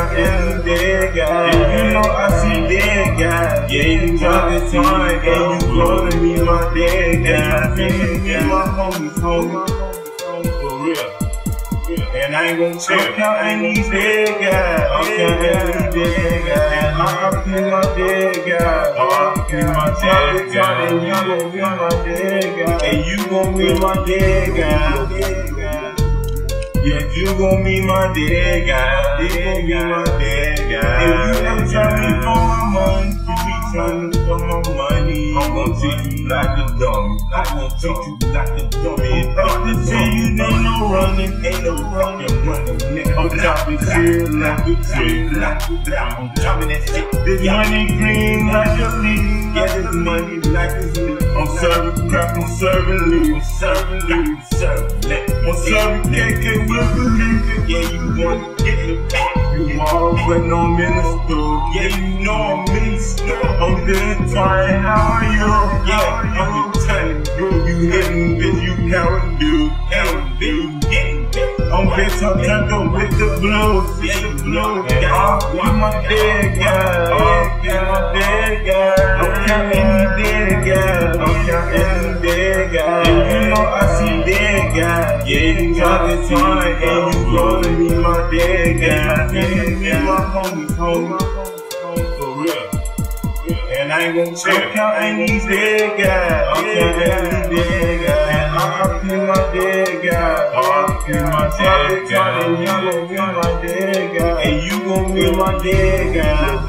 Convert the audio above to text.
guy, don't count any dead guy, you know I see dead guys, yeah, you got the time, and you calling me my dead guy, and me my homies, homie, for real. And I ain't gonna chill. Count any dead guys. I'm counting any dead guys. I'm counting my dead guys. I'm counting my dead guys. And you gon' be my dead guy. And you gon' be my dead guy. Yeah, you gon' be my dead guy. You gon' be my dead guy. Gon' treat you like a dummy. I'm gon' treat you like a dummy. If I can tell you ain't no running, ain't no fucking running. Nigga, I'm dropping shit like a shit, like a block. I'm dropping that shit. This money green like a leaf. Yeah, this money like a leaf. I'm serving crap, I'm serving leaf. I'm serving leaf, I'm serving leaf. I'm serving cake and with the leaf. Yeah, you wanna get the back. You already know I'm in the store. Yeah, you know I'm in oh, the store. I'm just trying, how are you? Yeah, I'm telling you, you hitting, bitch, you counting, dude. Counting, dude, getting. I'm bitch, I'm turned with the blues. Yeah, the blues. Yeah, I'm my dead guy. I'm with my dead guy. I'm counting dead guy. I'm counting dead guy. You know I you got the time, and you rolling me my dead guy. And me my homies, homie. For real. And I ain't gonna chill. Count any dead guy. I'm counting dead be my dead guy. I'll be my dead guy. And you gon' be my dead guy. And you gon' be my dead guy.